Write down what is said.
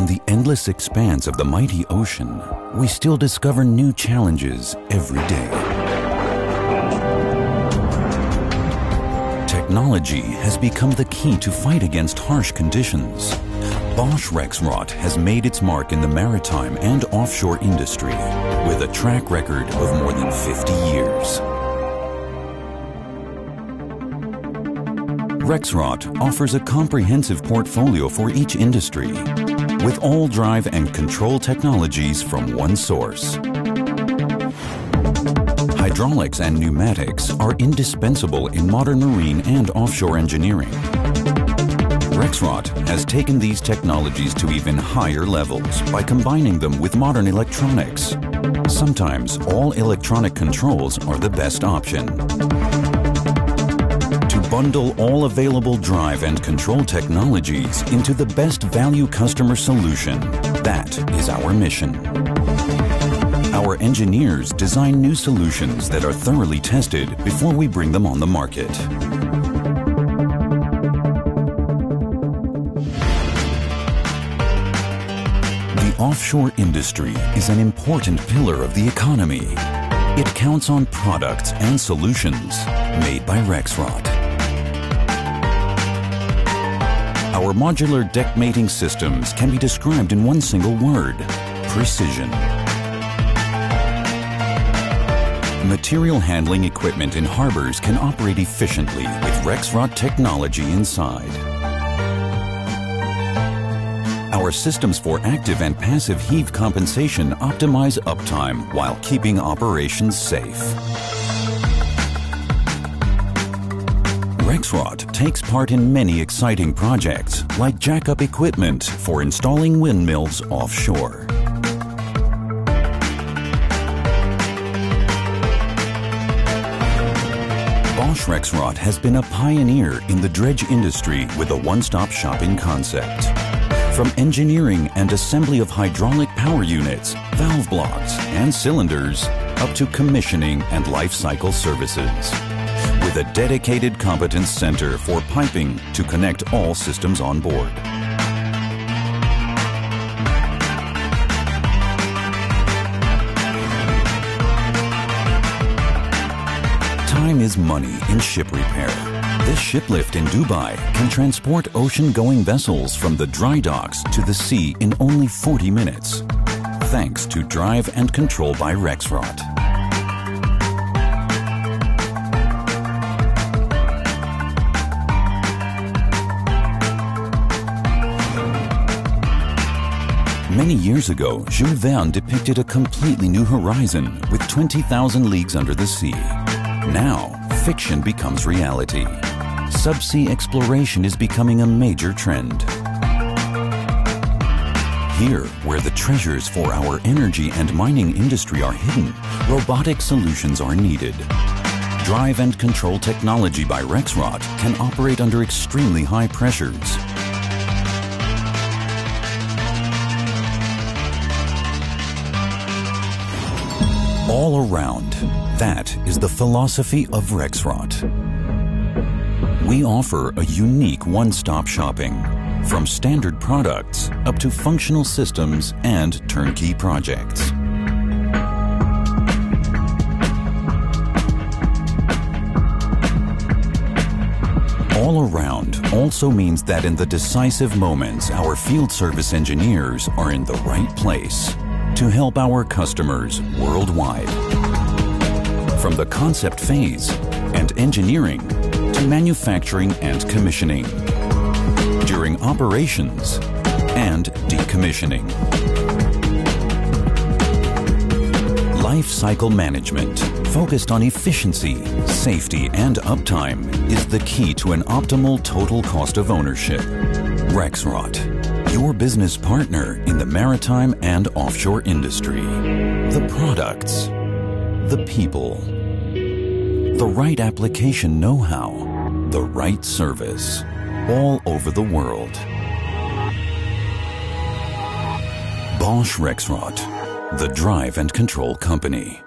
On the endless expanse of the mighty ocean, we still discover new challenges every day. Technology has become the key to fight against harsh conditions. Bosch Rexroth has made its mark in the maritime and offshore industry with a track record of more than 50 years. Rexroth offers a comprehensive portfolio for each industry with all drive and control technologies from one source. Hydraulics and pneumatics are indispensable in modern marine and offshore engineering. Rexroth has taken these technologies to even higher levels by combining them with modern electronics. Sometimes all electronic controls are the best option bundle all available drive and control technologies into the best value customer solution. That is our mission. Our engineers design new solutions that are thoroughly tested before we bring them on the market. The offshore industry is an important pillar of the economy. It counts on products and solutions made by Rexroth. Our modular deck mating systems can be described in one single word, precision. Material handling equipment in harbors can operate efficiently with Rexroth technology inside. Our systems for active and passive heave compensation optimize uptime while keeping operations safe. Rexroth takes part in many exciting projects like jack-up equipment for installing windmills offshore. Bosch Rexroth has been a pioneer in the dredge industry with a one-stop shopping concept. From engineering and assembly of hydraulic power units, valve blocks, and cylinders, up to commissioning and life cycle services with a dedicated competence center for piping to connect all systems on board. Time is money in ship repair. This shiplift in Dubai can transport ocean-going vessels from the dry docks to the sea in only 40 minutes, thanks to drive and control by Rexroth. Many years ago, Jules Verne depicted a completely new horizon with 20,000 leagues under the sea. Now, fiction becomes reality. Subsea exploration is becoming a major trend. Here, where the treasures for our energy and mining industry are hidden, robotic solutions are needed. Drive and control technology by Rexroth can operate under extremely high pressures all around. That is the philosophy of Rexroth. We offer a unique one-stop shopping, from standard products up to functional systems and turnkey projects. All around also means that in the decisive moments, our field service engineers are in the right place to help our customers worldwide. From the concept phase and engineering to manufacturing and commissioning, during operations and decommissioning. Life cycle management, focused on efficiency, safety, and uptime, is the key to an optimal total cost of ownership. Rexroth your business partner in the maritime and offshore industry. The products, the people, the right application know-how, the right service, all over the world. Bosch Rexroth, the drive and control company.